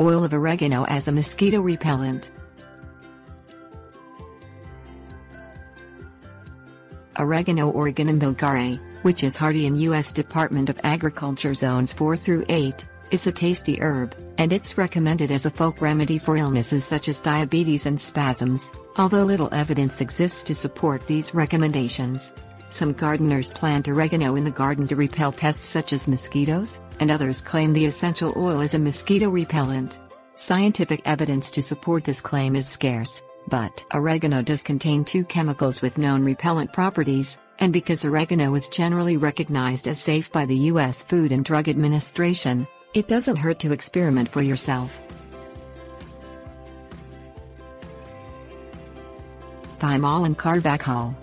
Oil of oregano as a mosquito repellent. Oregano Origanum vulgare, which is hardy in U.S. Department of Agriculture Zones 4 through 8, is a tasty herb, and it's recommended as a folk remedy for illnesses such as diabetes and spasms, although little evidence exists to support these recommendations. Some gardeners plant oregano in the garden to repel pests such as mosquitoes, and others claim the essential oil is a mosquito repellent. Scientific evidence to support this claim is scarce, but oregano does contain two chemicals with known repellent properties, and because oregano is generally recognized as safe by the U.S. Food and Drug Administration, it doesn't hurt to experiment for yourself. Thymol and carvacrol.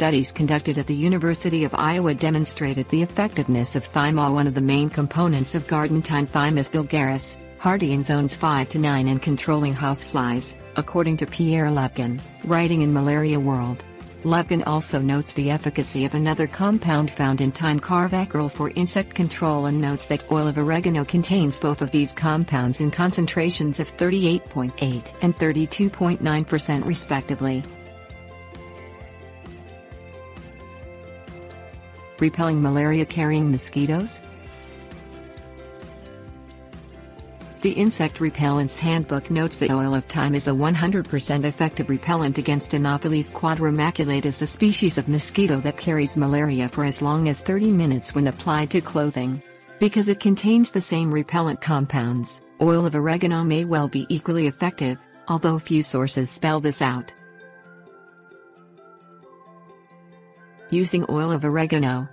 Studies conducted at the University of Iowa demonstrated the effectiveness of thymol, one of the main components of garden thyme Thymus vulgaris, hardy in zones 5 to 9 and controlling houseflies, according to Pierre Lubkin, writing in Malaria World. Lubkin also notes the efficacy of another compound found in thyme carvacrol for insect control and notes that oil of oregano contains both of these compounds in concentrations of 38.8 and 32.9% respectively. Repelling malaria-carrying mosquitoes? The Insect Repellents Handbook notes that oil of thyme is a 100% effective repellent against Anopheles quadrimaculatus, a species of mosquito that carries malaria for as long as 30 minutes when applied to clothing. Because it contains the same repellent compounds, oil of oregano may well be equally effective, although few sources spell this out. Using oil of oregano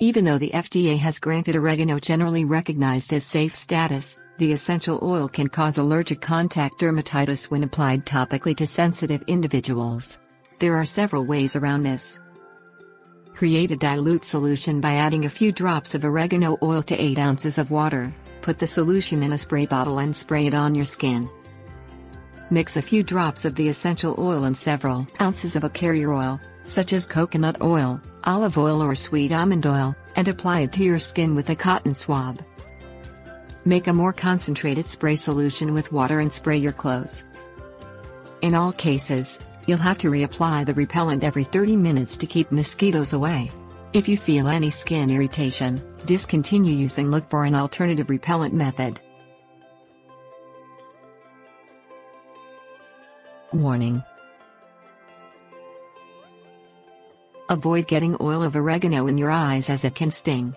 Even though the FDA has granted oregano generally recognized as safe status, the essential oil can cause allergic contact dermatitis when applied topically to sensitive individuals. There are several ways around this. Create a dilute solution by adding a few drops of oregano oil to 8 ounces of water. Put the solution in a spray bottle and spray it on your skin. Mix a few drops of the essential oil and several ounces of a carrier oil, such as coconut oil, olive oil or sweet almond oil, and apply it to your skin with a cotton swab. Make a more concentrated spray solution with water and spray your clothes. In all cases, you'll have to reapply the repellent every 30 minutes to keep mosquitoes away. If you feel any skin irritation, discontinue using look for an alternative repellent method. Warning Avoid getting oil of oregano in your eyes as it can sting.